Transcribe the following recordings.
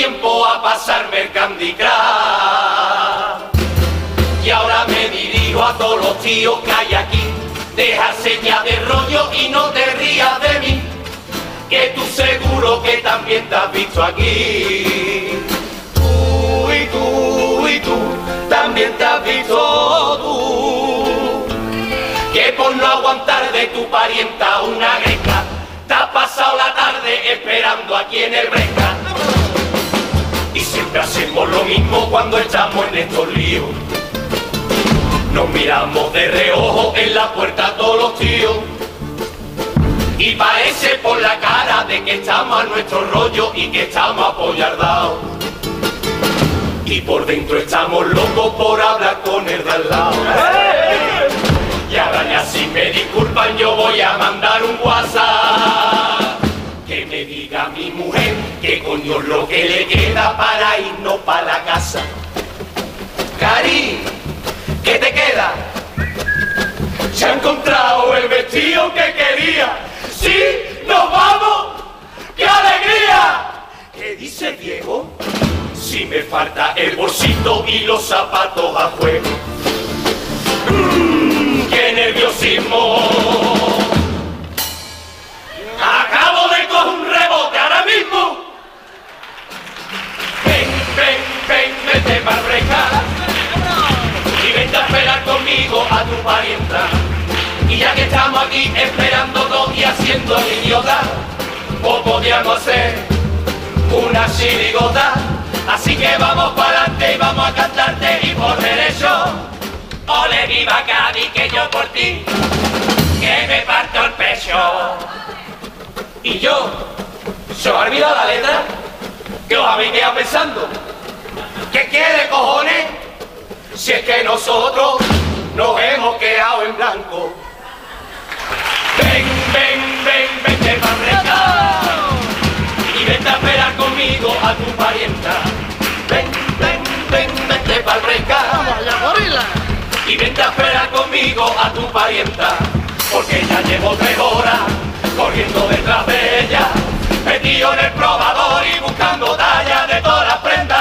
tiempo a pasarme el Candy. Y ahora me dirijo a todos los tíos que hay aquí, deja señas de rollo y no te rías de mí, que tú seguro que también te has visto aquí. Tú y tú y tú, también te has visto tú, que por no aguantar de tu parienta una greca, te has pasado la tarde esperando aquí en el breca. Y siempre hacemos lo mismo cuando estamos en estos líos. Nos miramos de reojo en la puerta todos los tíos. Y parece por la cara de que estamos a nuestro rollo y que estamos apoyardados. Y por dentro estamos locos por hablar con el de al lado. Y ahora ya si me disculpan yo voy a mandar un WhatsApp. Coño lo que le queda para irnos para la casa. Cari, ¿qué te queda? Se ha encontrado el vestido que quería. ¡Sí! ¡Nos vamos! ¡Qué alegría! ¿Qué dice Diego? Si me falta el bolsito y los zapatos a juego. Mmm, ¡Qué nerviosismo! Para y vente a esperar conmigo a tu parienta. Y ya que estamos aquí esperando todo y haciendo el idiota, o podíamos hacer una chirigota. Así que vamos para adelante y vamos a cantarte y por derecho. Ole viva Cádiz que yo por ti, que me parto el pecho. Y yo, ¿se ha olvidado la letra? ¿Qué os habéis quedado pensando? ¿Qué quiere, cojones? Si es que nosotros nos hemos quedado en blanco. Ven, ven, ven, vente para Y vente a esperar conmigo a tu parienta. Ven, ven, ven, vente para Y vente a esperar conmigo a tu parienta. Porque ya llevo tres horas corriendo detrás de ella. Metido en el probador y buscando talla de todas las prendas.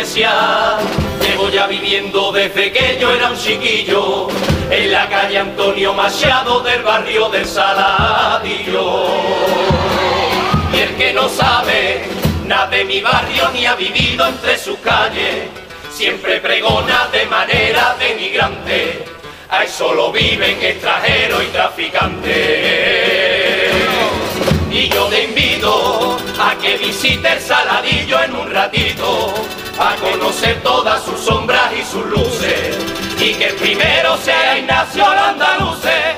Especial. Llevo ya viviendo desde que yo era un chiquillo en la calle Antonio Machado del barrio del Saladillo. Y el que no sabe nada de mi barrio ni ha vivido entre sus calles, siempre pregona de manera denigrante. Ahí solo viven extranjeros y traficantes. Y yo te invito a que visite el Saladillo en un ratito, a conocer todas sus sombras y sus luces, y que primero sea Ignacio Landaluce.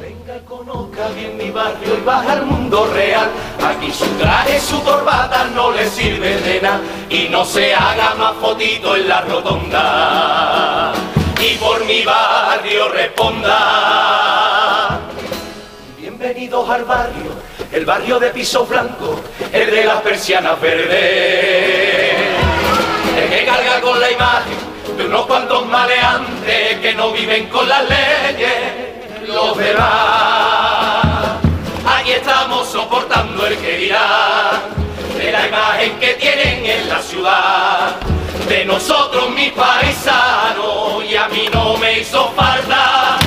Venga conozca bien mi barrio y baja al mundo real. Aquí su traje, su corbata no le sirve de nada, y no se haga más fotito en la rotonda. Y por mi barrio responda. Bienvenidos al barrio, el barrio de piso blanco, el de las persianas verdes. Que carga con la imagen de unos cuantos maleantes que no viven con las leyes, los demás. Allí estamos soportando el que de la imagen que tienen en la ciudad. De nosotros mis paisanos y a mí no me hizo falta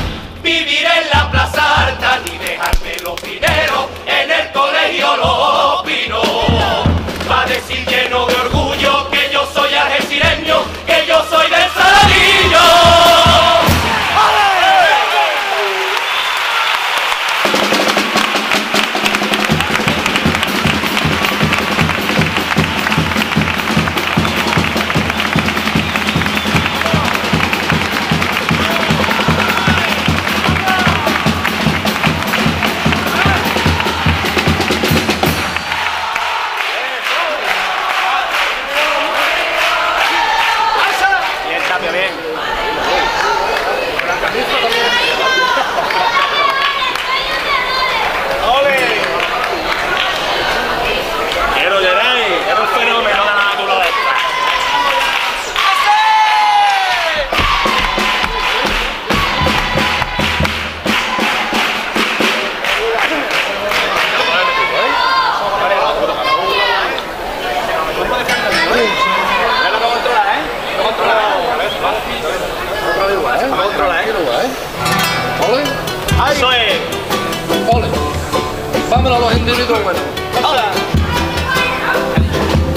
Vámonos a los individuos buenos.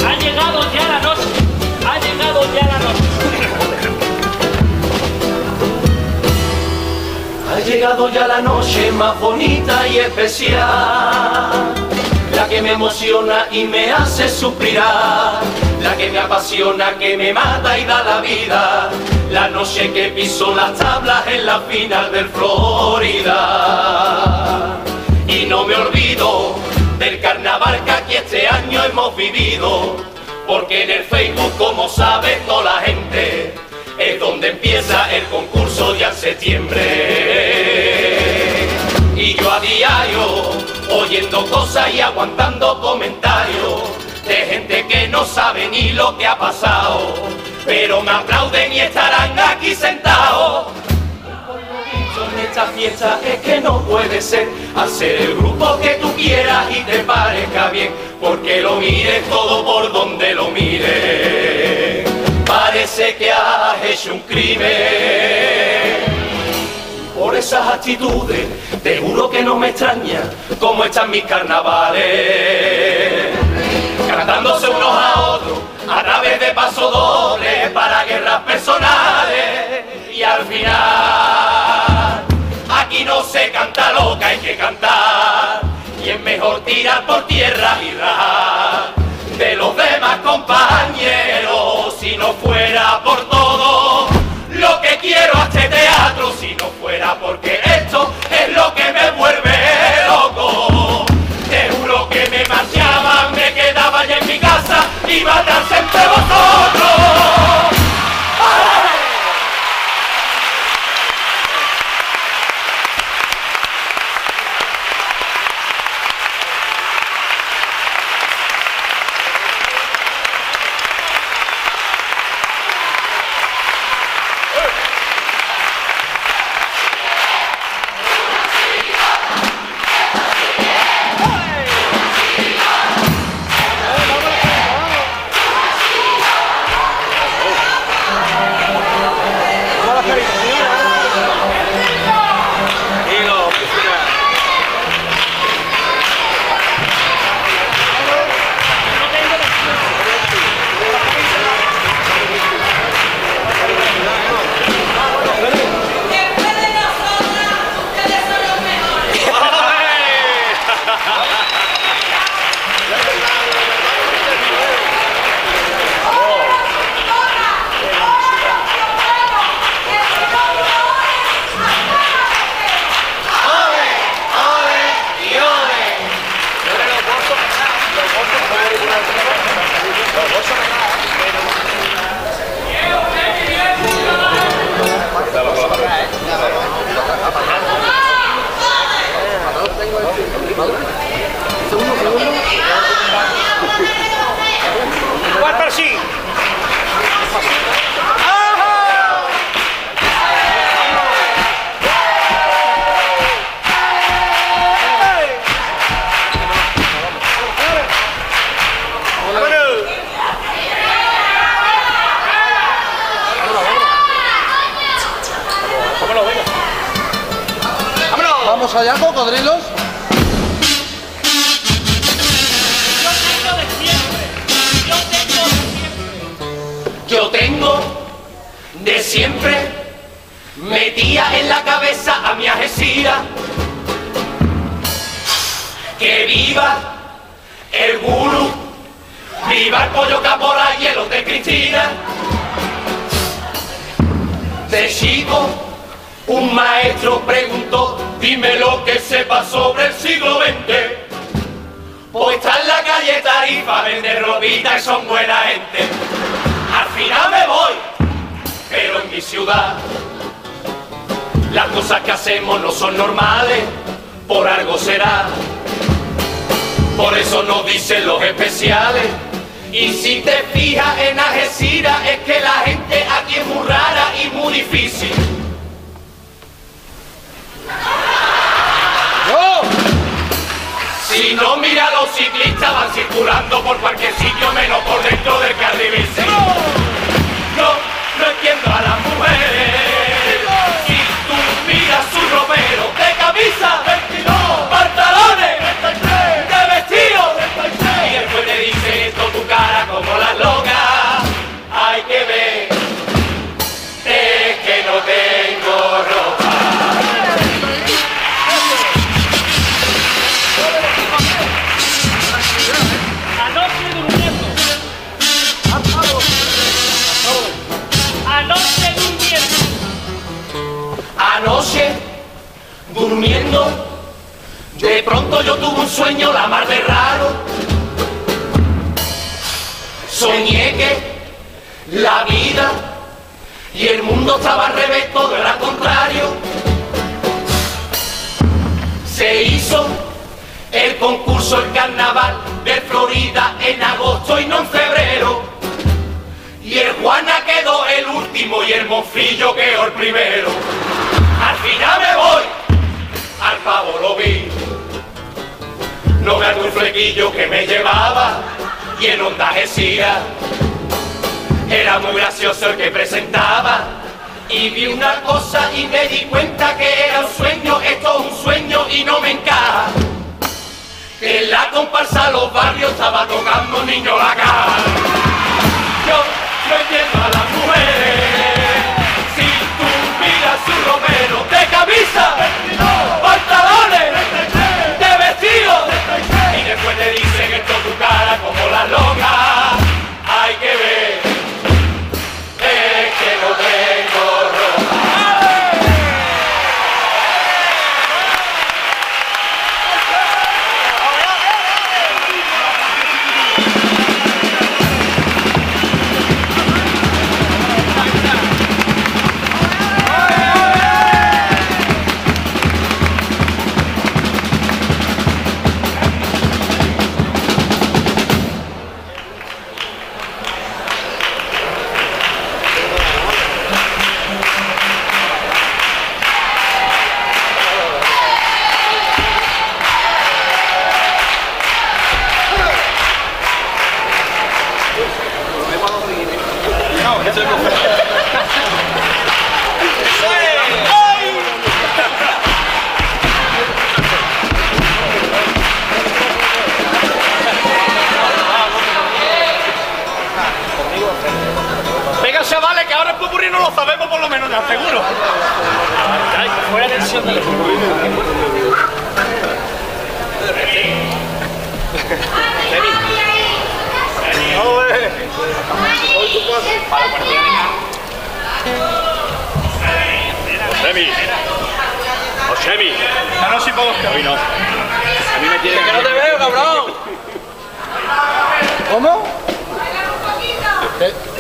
Ha llegado ya la noche. Ha llegado ya la noche. Ha llegado ya la noche más bonita y especial, la que me emociona y me hace suspirar, la que me apasiona, que me mata y da la vida, la noche que piso las tablas en la final del Florida. No me olvido del carnaval que aquí este año hemos vivido, porque en el Facebook, como sabe toda la gente, es donde empieza el concurso ya en septiembre. Y yo a diario, oyendo cosas y aguantando comentarios de gente que no sabe ni lo que ha pasado, pero me aplauden y estarán aquí sentados. Esta fiesta es que no puede ser hacer el grupo que tú quieras y te parezca bien, porque lo mires todo por donde lo mires. Parece que has hecho un crimen. Por esas actitudes, te juro que no me extraña cómo están mis carnavales. Cantándose unos a otros a través de paso para guerras personales. Y al final, que cantar. Y es mejor tirar por tierra y rajar de los demás compañeros si no fuera por todo lo que quiero a este teatro si no fuera porque que viva el gurú, viva el pollo capora y el de Cristina. De chico, un maestro preguntó, dime lo que sepa sobre el siglo XX. Pues está en la calle Tarifa, vende ropita y son buena gente. Al final me voy, pero en mi ciudad las cosas que hacemos no son normales, por algo será. Por eso nos dicen los especiales. Y si te fijas en Algeciras es que la gente aquí es muy rara y muy difícil. Si no mira los ciclistas van circulando por cualquier sitio menos por dentro del sueño la mar de raro. Soñé que la vida y el mundo estaba al revés, todo era contrario. Se hizo el concurso, el carnaval de Florida en agosto y no en febrero. Y el Juana quedó el último y el Monfillo quedó el primero. Al final me voy, al pavo lo vi. No me un flequillo que me llevaba y en onda. Era muy gracioso el que presentaba. Y vi una cosa y me di cuenta que era un sueño, esto es un sueño y no me encaja. Que en la comparsa los barrios estaba tocando niño la cara. Yo no entiendo a las mujeres.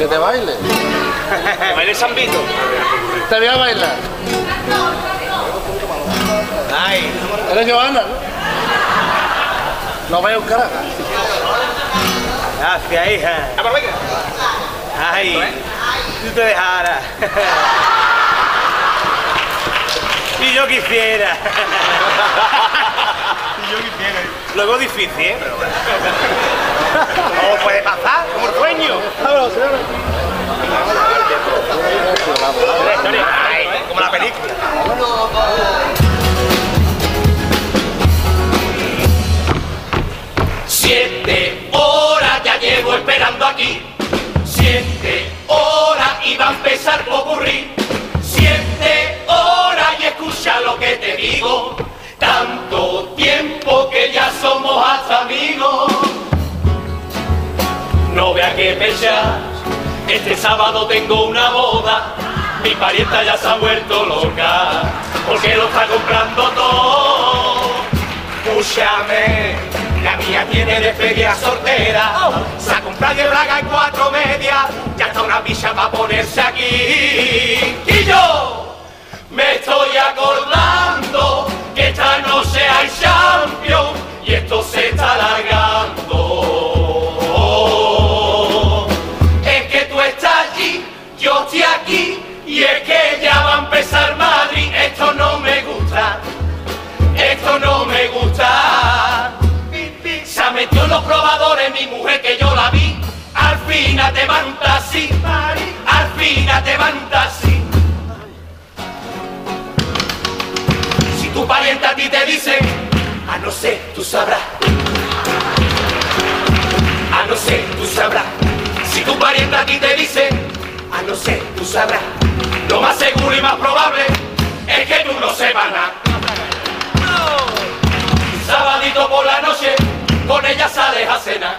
Que, te baile. Baile Sambito. Te voy a bailar. Ay. Eres Joana, ¿no? No veo un carajo. Gracias, hija. Ay. Tú te dejaras. Y yo quisiera. Y yo quisiera. Luego difícil, ¿eh? Pero bueno. ¿Cómo puede pasar? Como un sueño. Como la película. Siete, ocho. Sábado tengo una boda, mi parienta ya se ha vuelto loca, porque lo está comprando todo. Escúchame, la mía tiene despedida soltera, se ha comprado de braga en cuatro medias, ya está una picha para ponerse aquí. Y yo me estoy acordando que esta noche hay champion y esto se está alargando. Yo estoy aquí y es que ya va a empezar Madrid. Esto no me gusta, esto no me gusta. Se ha metido los probadores mi mujer que yo la vi. Al fin te van un taxi, al fin te van un taxi. Si tu pariente a ti te dice, a no ser tú sabrás. A no ser tú sabrás. Si tu pariente a ti te dice, a no ser tú sabrás. Lo más seguro y más probable es que tú no sepas nada. Sabadito por la noche, con ella sales a cenar.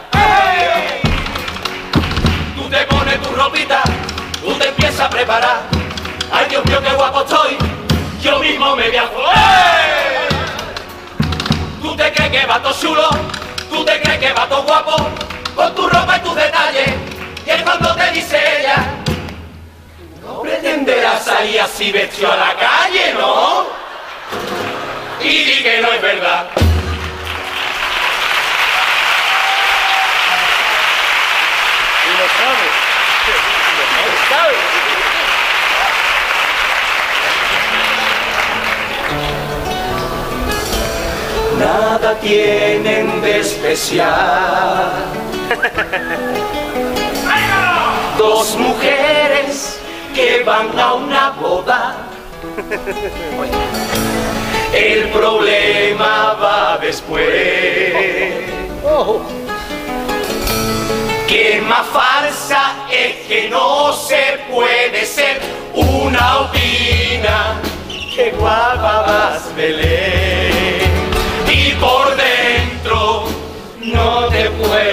Tú te pones tu ropita, tú te empiezas a preparar. Ay Dios mío, qué guapo estoy, yo mismo me voy a ¡Eh! Tú te crees que va todo chulo, tú te crees que va todo guapo, con tu ropa y tus detalles. Y es cuando te dice pretenderás salir así vestido a la calle, ¿no? Y di que no es verdad. Y lo sabe. Lo sabe. Nada tienen de especial. Dos mujeres que van a una boda. El problema va después. Que más farsa es que no se puede ser una opina que guapa vas Belén y por dentro no te puedo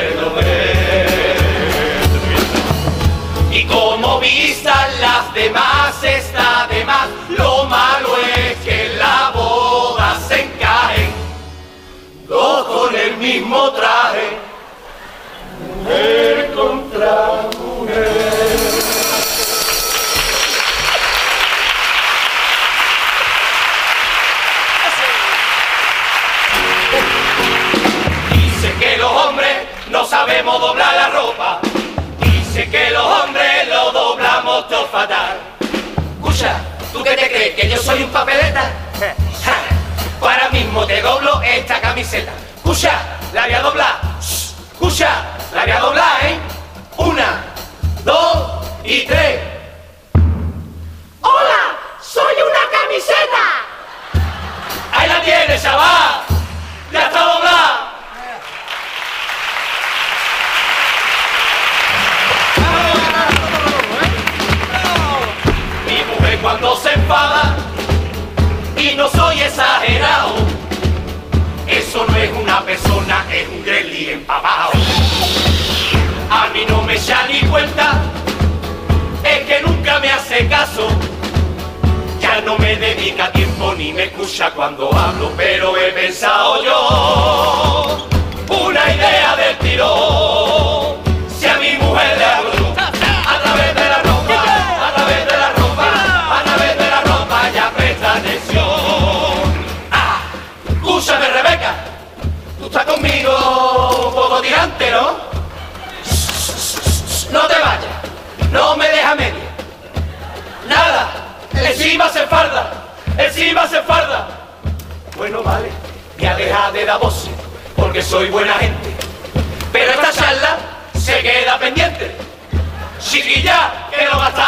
vistas las demás está de más. Lo malo es que en la boda se encajen. Dos con el mismo traje. Mujer contra ¿Que yo soy un papeleta? Ahora mismo te doblo esta camiseta. Escucha, la voy a doblar. Escucha, la voy a doblar, ¿eh? Una, dos y tres. ¡Hola! ¡Soy una camiseta! ¡Ahí la tienes, chaval! ¡Ya está doblada! Mi mujer cuando se enfada y no soy exagerado, eso no es una persona, es un gremlin empapado. A mí no me echa ni cuenta, es que nunca me hace caso. Ya no me dedica tiempo ni me escucha cuando hablo, pero he pensado yo una idea del tirón. Encima se farda, encima se farda. Bueno, vale, me aleja de la voz, porque soy buena gente. Pero esta charla se queda pendiente. Chiquilla, que lo gastamos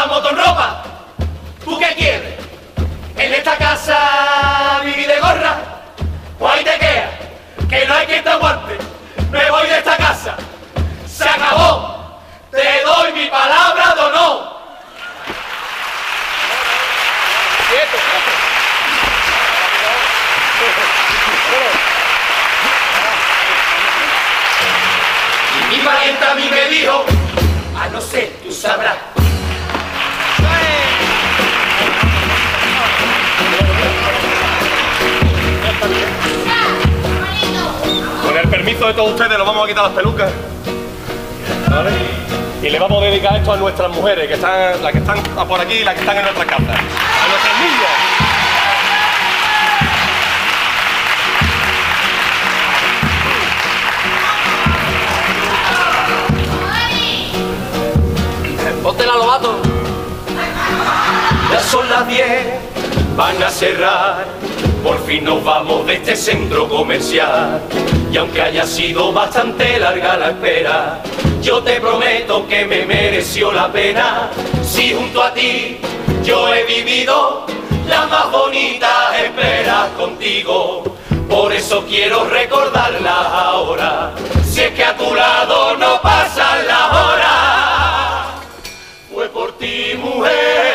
a nuestras mujeres, que están, las que están por aquí y las que están en nuestras casas. A nuestras niñas. Ponte la lobato. Ya son las 10, van a cerrar. Por fin nos vamos de este centro comercial. Y aunque haya sido bastante larga la espera, yo te prometo que me mereció la pena. Si junto a ti yo he vivido las más bonitas esperas contigo. Por eso quiero recordarlas ahora. Si es que a tu lado no pasan las horas fue por ti, mujer.